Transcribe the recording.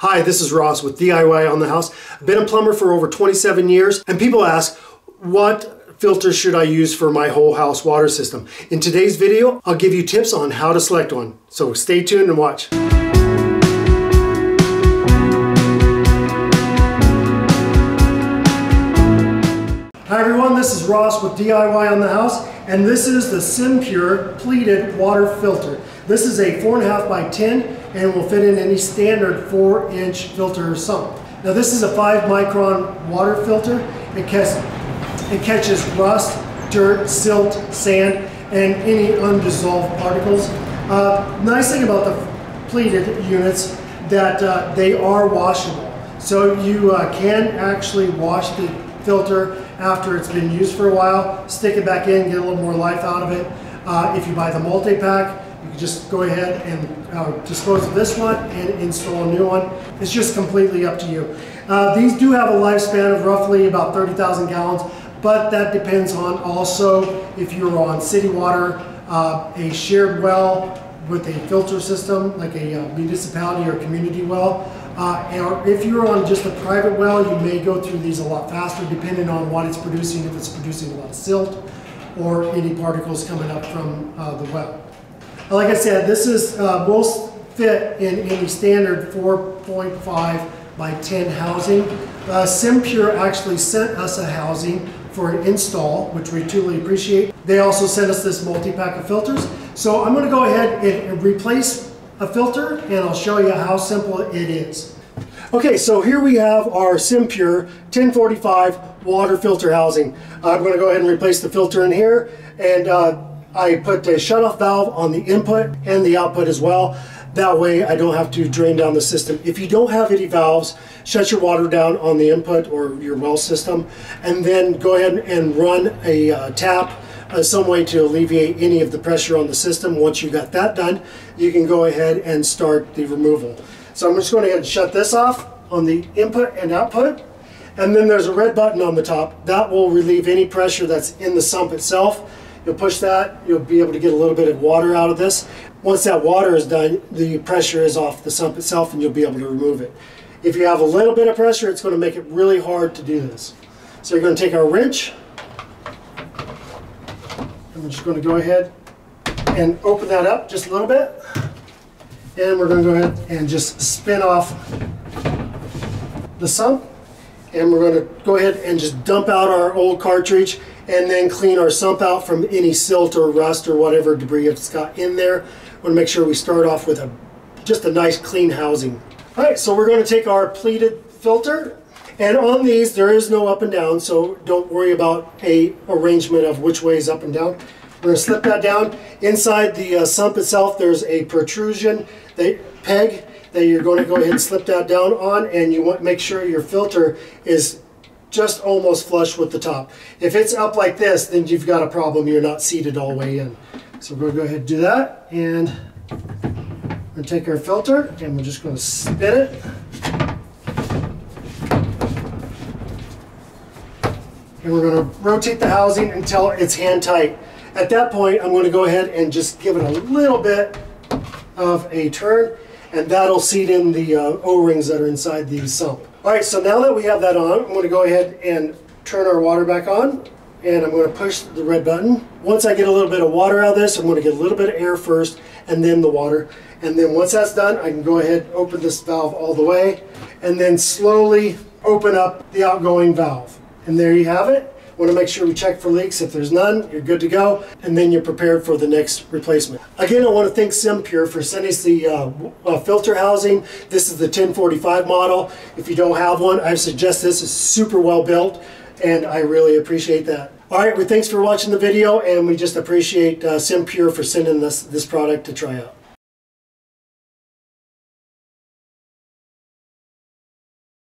Hi, this is Ross with DIY on the House. I've been a plumber for over 27 years, and people ask, what filter should I use for my whole house water system? In today's video, I'll give you tips on how to select one. So stay tuned and watch. Hi everyone, this is Ross with DIY on the House, and this is the SimPure pleated water filter. This is a 4.5 by 10 and will fit in any standard 4 inch filter sump. Now this is a 5 micron water filter. It, catches, it catches rust, dirt, silt, sand, and any undissolved particles. Uh, nice thing about the pleated units that uh, they are washable. So you uh, can actually wash the filter after it's been used for a while, stick it back in, get a little more life out of it. Uh, if you buy the multi-pack, you can just go ahead and uh, dispose of this one and install a new one. It's just completely up to you. Uh, these do have a lifespan of roughly about 30,000 gallons, but that depends on also if you're on city water, uh, a shared well with a filter system, like a uh, municipality or community well, uh, or if you're on just a private well, you may go through these a lot faster depending on what it's producing, if it's producing a lot of silt or any particles coming up from uh, the well. Like I said, this is uh, will fit in any standard 4.5 by 10 housing. Uh, SimPure actually sent us a housing for an install, which we truly appreciate. They also sent us this multi-pack of filters. So I'm gonna go ahead and replace a filter and I'll show you how simple it is. Okay, so here we have our SimPure 1045 water filter housing. I'm gonna go ahead and replace the filter in here and uh, I put a shutoff valve on the input and the output as well. That way I don't have to drain down the system. If you don't have any valves, shut your water down on the input or your well system and then go ahead and run a uh, tap uh, some way to alleviate any of the pressure on the system. Once you got that done, you can go ahead and start the removal. So I'm just going to ahead and shut this off on the input and output. And then there's a red button on the top. That will relieve any pressure that's in the sump itself. You'll push that, you'll be able to get a little bit of water out of this. Once that water is done, the pressure is off the sump itself and you'll be able to remove it. If you have a little bit of pressure, it's going to make it really hard to do this. So you're going to take our wrench, and we're just going to go ahead and open that up just a little bit. And we're going to go ahead and just spin off the sump. And we're going to go ahead and just dump out our old cartridge and then clean our sump out from any silt or rust or whatever debris it's got in there. We want to make sure we start off with a just a nice clean housing. All right, so we're going to take our pleated filter and on these there is no up and down so don't worry about a arrangement of which way is up and down. We're going to slip that down. Inside the uh, sump itself there's a protrusion that peg that you're going to go ahead and slip that down on and you want make sure your filter is just almost flush with the top. If it's up like this, then you've got a problem. You're not seated all the way in. So we're going to go ahead and do that. And we're to take our filter and we're just going to spin it. And we're going to rotate the housing until it's hand tight. At that point, I'm going to go ahead and just give it a little bit of a turn and that'll seat in the uh, O-rings that are inside the sump. All right, so now that we have that on, I'm to go ahead and turn our water back on and I'm going to push the red button. Once I get a little bit of water out of this, I'm going to get a little bit of air first and then the water. And then once that's done, I can go ahead open this valve all the way and then slowly open up the outgoing valve. And there you have it want to make sure we check for leaks. If there's none, you're good to go, and then you're prepared for the next replacement. Again, I want to thank SimPure for sending us the uh, uh, filter housing. This is the 1045 model. If you don't have one, I suggest this. is super well built, and I really appreciate that. All right, well, thanks for watching the video, and we just appreciate uh, SimPure for sending us this product to try out.